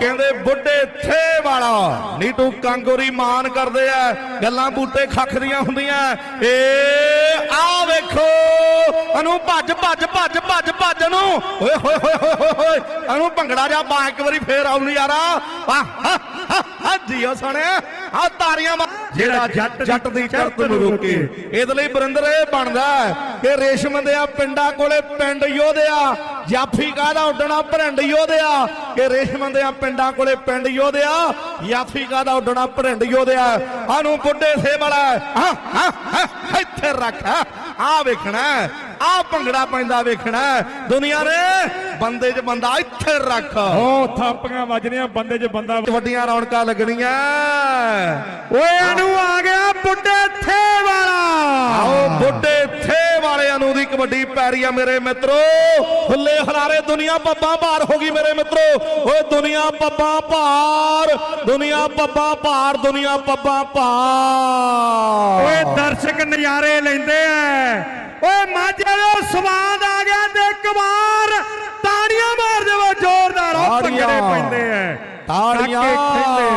ਕਹਿੰਦੇ ਬੁੱਢੇ ਥੇ ਵਾਲਾ। ਨੀਟੂ ਕਾਂਗੋਰੀ ਮਾਨ ਕਰਦੇ ਆ, ਗੱਲਾਂ ਬੂਟੇ ਖੱਖ ਦੀਆਂ ਹੁੰਦੀਆਂ। ਏ, ਆ ਵੇਖੋ, ਅਨੂ ਭੱਜ ਭੱਜ ਭੱਜ ਭੱਜ ਭੱਜ ਨੂੰ ਓਏ, ਹੋਏ ਹੋਏ ਹੋਏ ਹੋਏ ਭੰਗੜਾ ਜਾ ਪਾ, ਇੱਕ ਵਾਰੀ ਫੇਰ ਆਉਂ ਯਾਰਾ। ਆ ਜੀਓ ਸੁਣਿਆ ਆ ਤਾਰੀਆਂ ਮਾਰ- ਜਿਹੜਾ ਜੱਟ ਜੱਟ ਦੀ ਚੜਤ ਨੂੰ ਰੋਕੇ ਇਹਦੇ ਲਈ ਬਰਿੰਦਰ ਇਹ ਬਣਦਾ ਕਿ ਰੇਸ਼ਮ ਦੇ ਆ ਪਿੰਡਾਂ ਕੋਲੇ ਪਿੰਡ ਯੋਧਿਆ। ਜਾਫੀ ਕਾਹਦਾ ਉੱਡਣਾ? ਭਰਿੰਡ ਯੋਧਿਆ। ਕਿ ਰੇਸ਼ਮ ਦੇ ਆ ਪਿੰਡਾਂ ਕੋਲੇ ਪਿੰਡ ਯੋਧਿਆ। ਜਾਫੀ ਕਾਹਦਾ ਉੱਡਣਾ? ਭਰਿੰਡ ਯੋਧਿਆ। ਆਨੂੰ ਬੁੱਢੇ ਸੇ ਵਾਲਾ ਹਾਂ। ਹਾਂ, ਇੱਥੇ ਰੱਖ। ਆ ਵੇਖਣਾ ਆ ਭੰਗੜਾ ਪੈਂਦਾ ਵੇਖਣਾ ਦੁਨੀਆ ਨੇ ਬੰਦੇ 'ਚ ਬੰਦਾ ਇੱਥੇ ਰੱਖ। ਉਹ ਥਾਪੀਆਂ ਵੱਜਣੀਆਂ ਬੰਦੇ 'ਚ ਬੰਦਾ ਵੱਡੀਆਂ ਰੌਣਕਾਂ ਲੱਗਣੀਆਂ। ਓਏ ਇਹਨੂੰ ਆ ਗਿਆ ਬੁੱਢੇ ਥੇ ਵਾਲਾ। ਆਓ ਬੁੱਢੇ ਥੇ ਵਾਲਿਆਂ ਨੂੰ ਦੀ ਕਬੱਡੀ ਪੈਰੀ ਆ ਮੇਰੇ ਮਿੱਤਰੋ। ਹੁੱਲੇ ਹਲਾਰੇ ਦੁਨੀਆ ਪੱਬਾਂ ਭਾਰ ਹੋ ਗਈ ਮੇਰੇ ਮਿੱਤਰੋ। ਓਏ ਦੁਨੀਆ ਪੱਬਾਂ ਭਾਰ ਦੁਨੀਆ ਪੱਬਾਂ ਭਾਰ ਦੁਨੀਆ ਪੱਬਾਂ ਭਾਰ। ਓਏ ਦਰਸ਼ਕ ਨਜ਼ਾਰੇ ਲੈਂਦੇ ਐ ਓਏ ਮਾਝੇ ਦਾ ਸਵਾਦ ਆ ਗਿਆ ਤੇ ਇੱਕ ਵਾਰ ਤਾੜੀਆਂ ਮਾਰ ਦੇਵੋ ਜ਼ੋਰਦਾਰ ਉਹ। ਭੰਗੜੇ ਪੈਂਦੇ ਐ ਤਾੜੀਆਂ ਖੇਡਦੇ